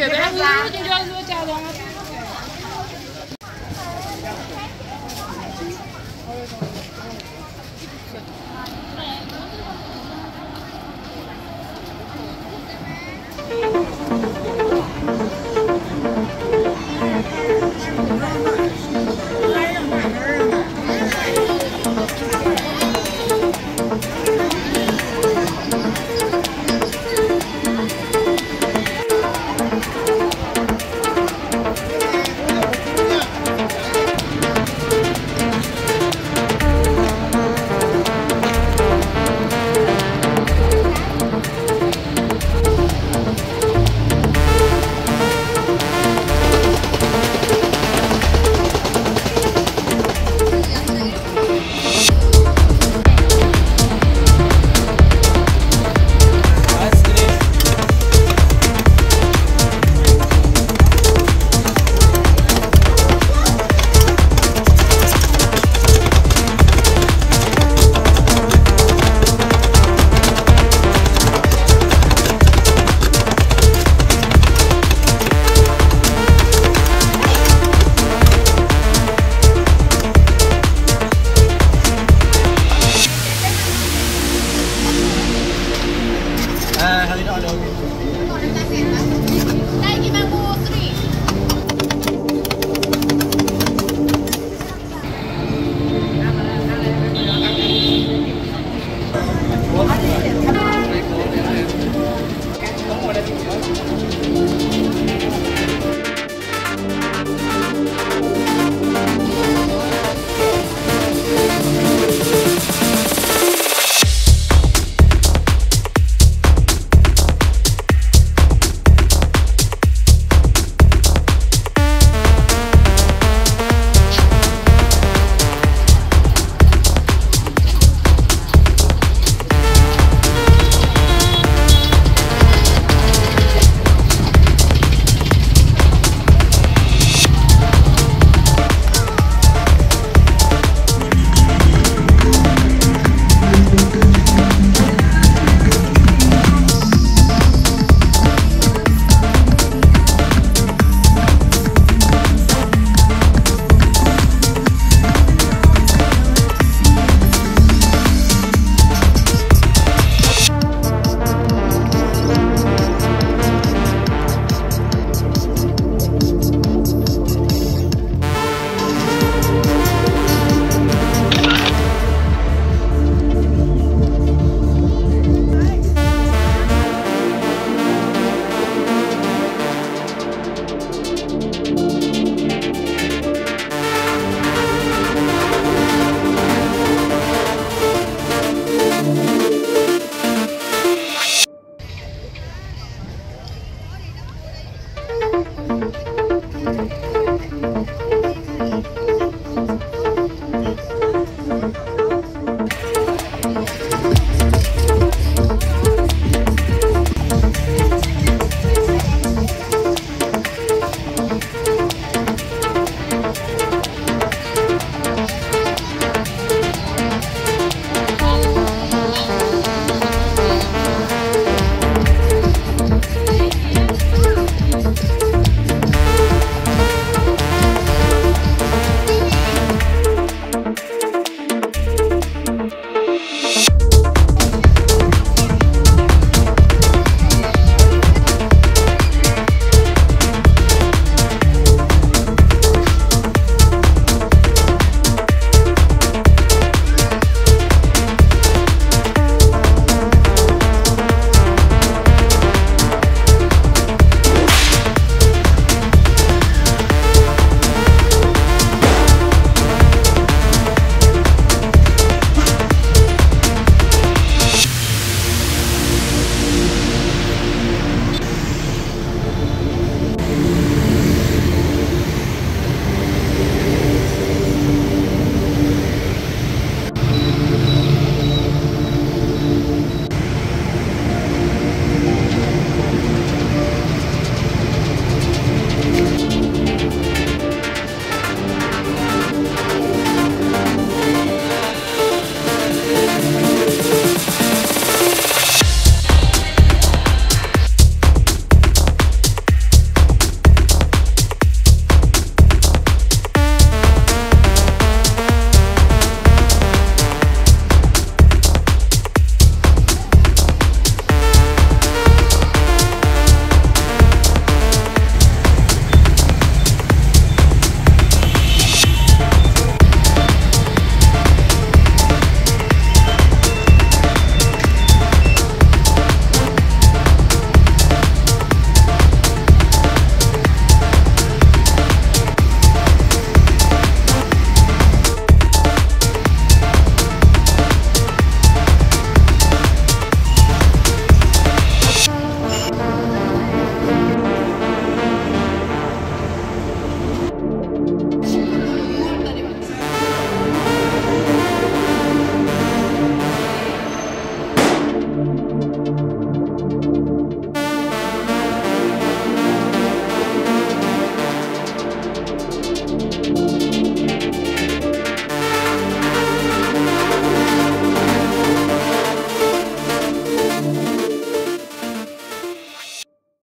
姐姐，是装。